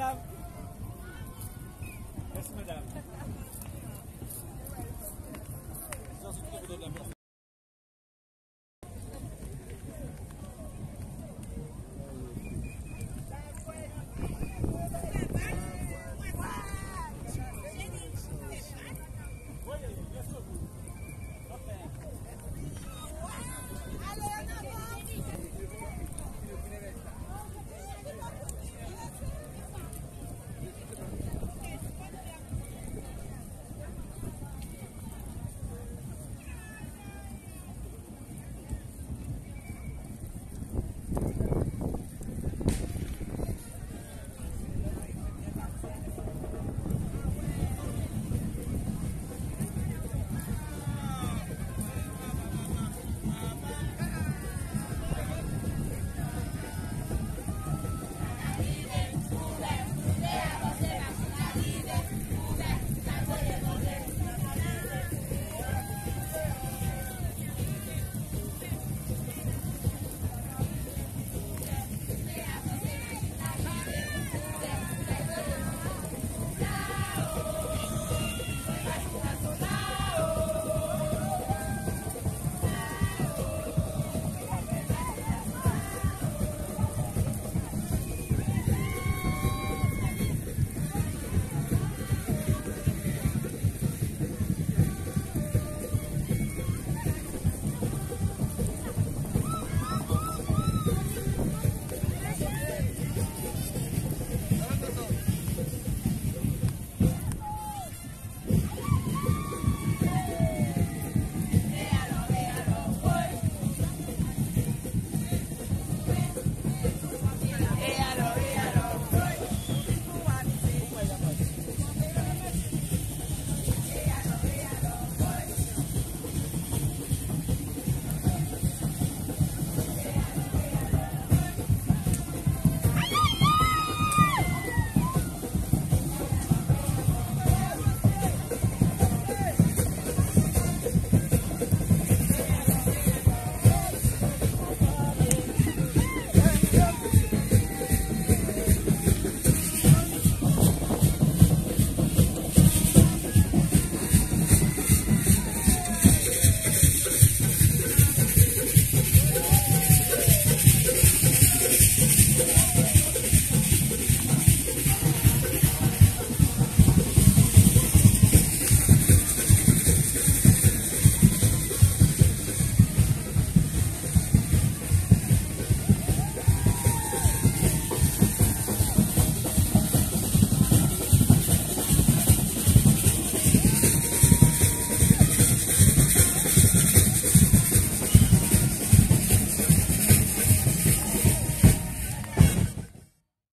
madame. Merci, madame.